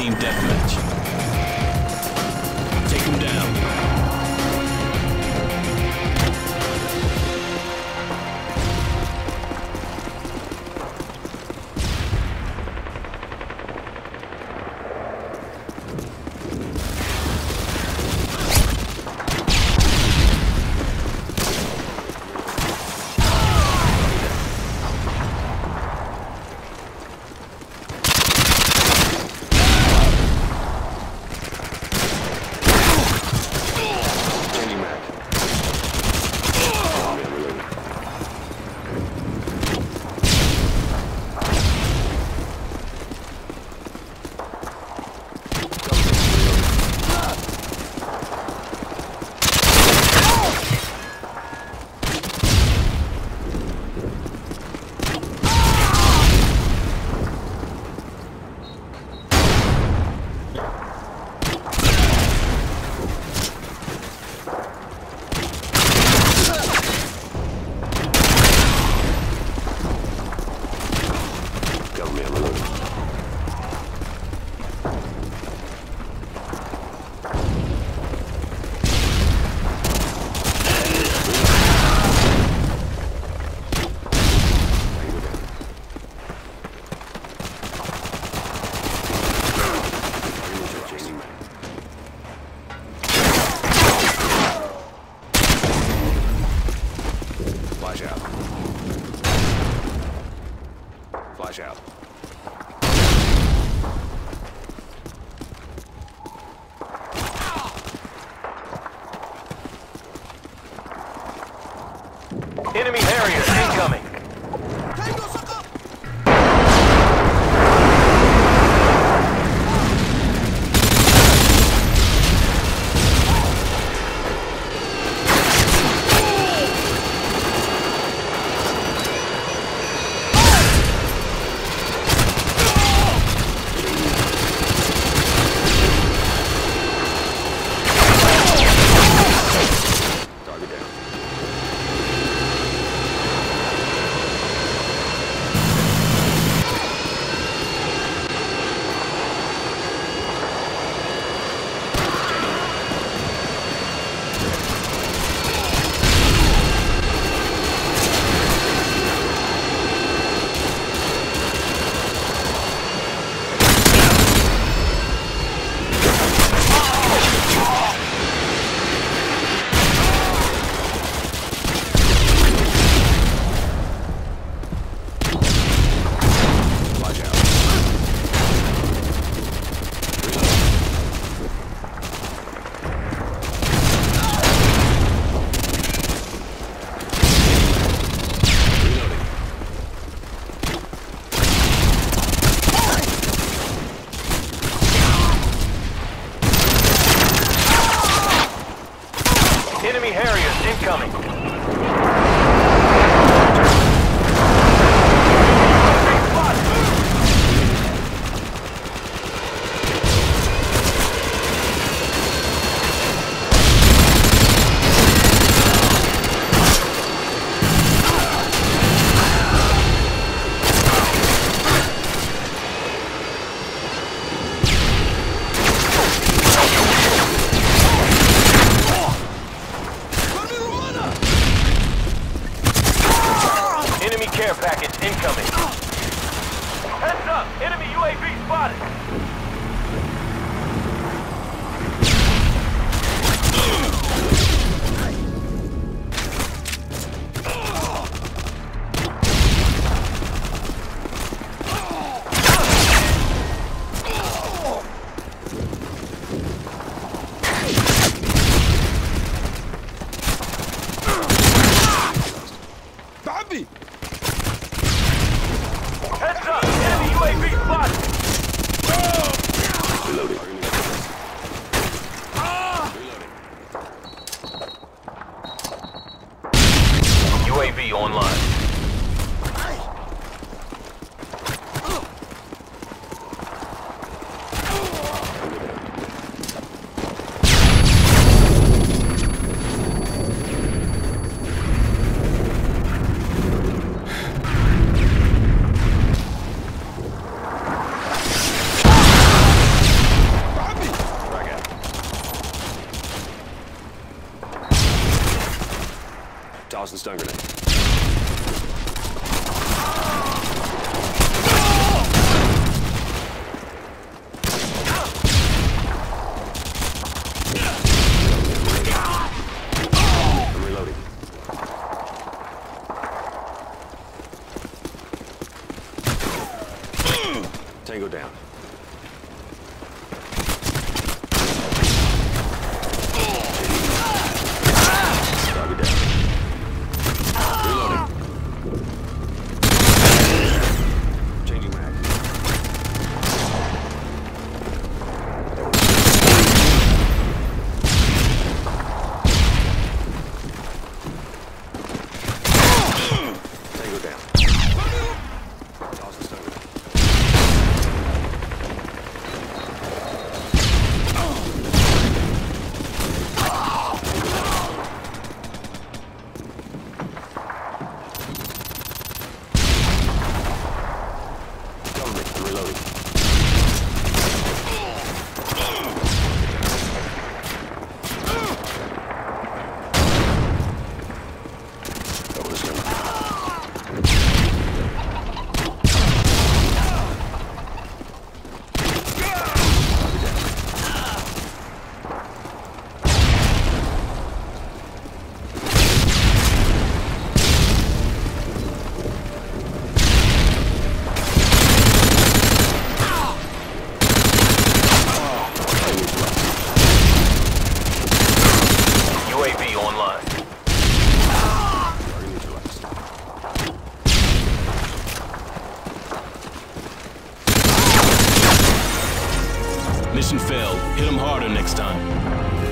Team deathmatch. Enemy Harrier Enemy Harriers incoming. Incoming. Dawson stun grenade. Mission failed. Hit them harder next time.